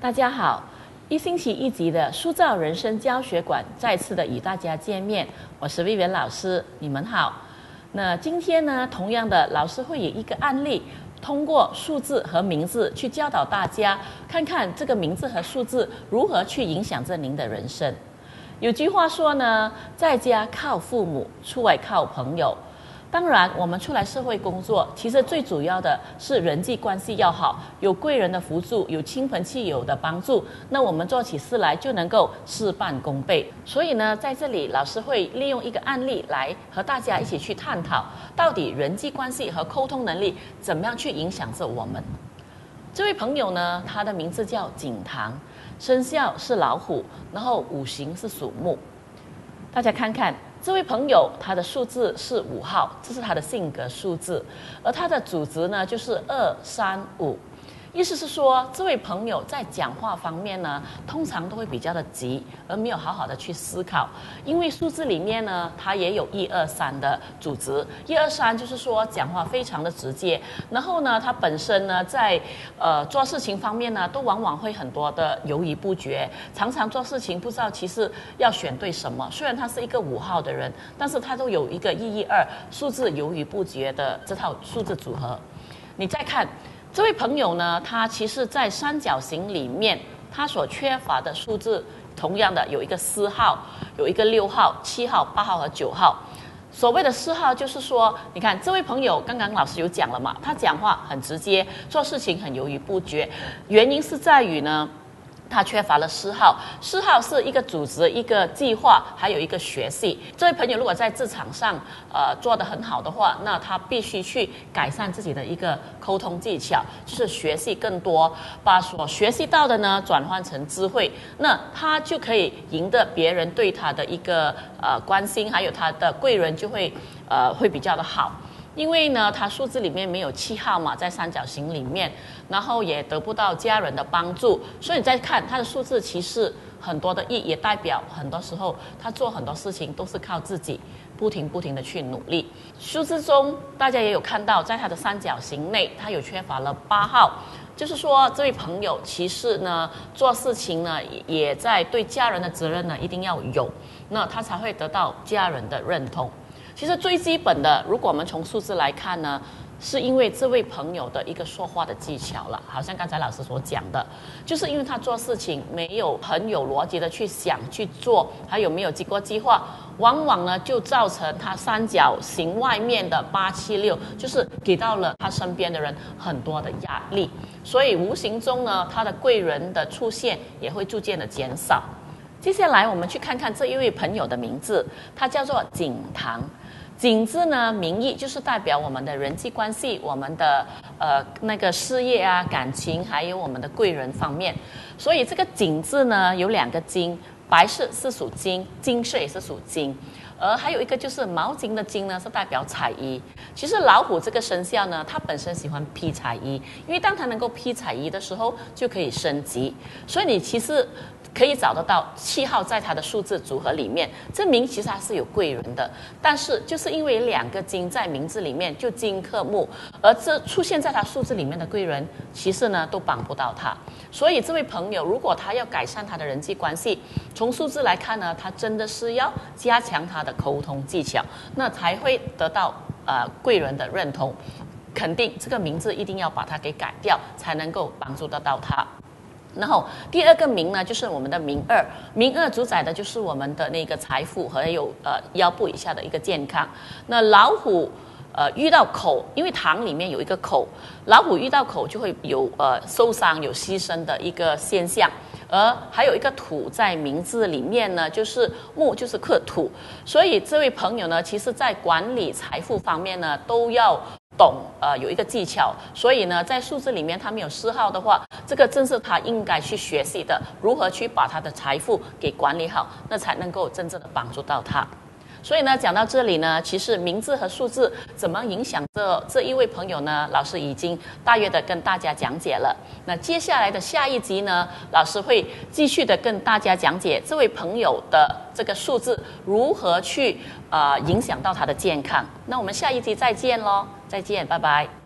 大家好，一星期一集的塑造人生教学馆再次的与大家见面，我是魏元老师，你们好。那今天呢，同样的老师会以一个案例，通过数字和名字去教导大家，看看这个名字和数字如何去影响着您的人生。有句话说呢，在家靠父母，出外靠朋友。当然，我们出来社会工作，其实最主要的是人际关系要好，有贵人的辅助，有亲朋戚友的帮助，那我们做起事来就能够事半功倍。所以呢，在这里老师会利用一个案例来和大家一起去探讨，到底人际关系和沟通能力怎么样去影响着我们。这位朋友呢，他的名字叫景堂，生肖是老虎，然后五行是属木。大家看看。这位朋友，他的数字是五号，这是他的性格数字，而他的组织呢就是二三五。意思是说，这位朋友在讲话方面呢，通常都会比较的急，而没有好好的去思考。因为数字里面呢，它也有一二三的组织，一二三就是说讲话非常的直接。然后呢，他本身呢，在呃做事情方面呢，都往往会很多的犹豫不决，常常做事情不知道其实要选对什么。虽然他是一个五号的人，但是他都有一个一一二数字犹豫不决的这套数字组合。你再看。这位朋友呢，他其实，在三角形里面，他所缺乏的数字，同样的有一个四号，有一个六号、七号、八号和九号。所谓的四号，就是说，你看这位朋友，刚刚老师有讲了嘛，他讲话很直接，做事情很犹豫不决，原因是在于呢。他缺乏了嗜好，嗜好是一个组织、一个计划，还有一个学习。这位朋友如果在职场上，呃，做得很好的话，那他必须去改善自己的一个沟通技巧，就是学习更多，把所学习到的呢转换成智慧，那他就可以赢得别人对他的一个呃关心，还有他的贵人就会呃会比较的好。因为呢，他数字里面没有七号嘛，在三角形里面，然后也得不到家人的帮助，所以你再看他的数字，其实很多的意也代表很多时候他做很多事情都是靠自己，不停不停的去努力。数字中大家也有看到，在他的三角形内，他有缺乏了八号，就是说这位朋友其实呢做事情呢也在对家人的责任呢一定要有，那他才会得到家人的认同。其实最基本的，如果我们从数字来看呢，是因为这位朋友的一个说话的技巧了。好像刚才老师所讲的，就是因为他做事情没有很有逻辑的去想去做，还有没有经过计划，往往呢就造成他三角形外面的八七六，就是给到了他身边的人很多的压力，所以无形中呢，他的贵人的出现也会逐渐的减少。接下来我们去看看这一位朋友的名字，他叫做景堂。景字呢，名义就是代表我们的人际关系，我们的呃那个事业啊、感情，还有我们的贵人方面。所以这个景字呢，有两个金，白色是属金，金色也是属金，而还有一个就是毛巾的巾呢，是代表彩衣。其实老虎这个生肖呢，它本身喜欢披彩衣，因为当它能够披彩衣的时候，就可以升级。所以你其实。可以找得到七号在它的数字组合里面，证明其实它是有贵人的。但是就是因为两个金在名字里面就金克木，而这出现在他数字里面的贵人，其实呢都帮不到他。所以这位朋友，如果他要改善他的人际关系，从数字来看呢，他真的是要加强他的沟通技巧，那才会得到呃贵人的认同。肯定这个名字一定要把它给改掉，才能够帮助得到他。然后第二个名呢，就是我们的名二，名二主宰的就是我们的那个财富和有呃腰部以下的一个健康。那老虎呃遇到口，因为堂里面有一个口，老虎遇到口就会有呃受伤、有牺牲的一个现象。而还有一个土在名字里面呢，就是木就是克土，所以这位朋友呢，其实在管理财富方面呢，都要。懂呃有一个技巧，所以呢，在数字里面他没有四号的话，这个正是他应该去学习的，如何去把他的财富给管理好，那才能够真正的帮助到他。所以呢，讲到这里呢，其实名字和数字怎么影响这这一位朋友呢？老师已经大约的跟大家讲解了。那接下来的下一集呢，老师会继续的跟大家讲解这位朋友的这个数字如何去啊影响到他的健康。那我们下一集再见喽，再见，拜拜。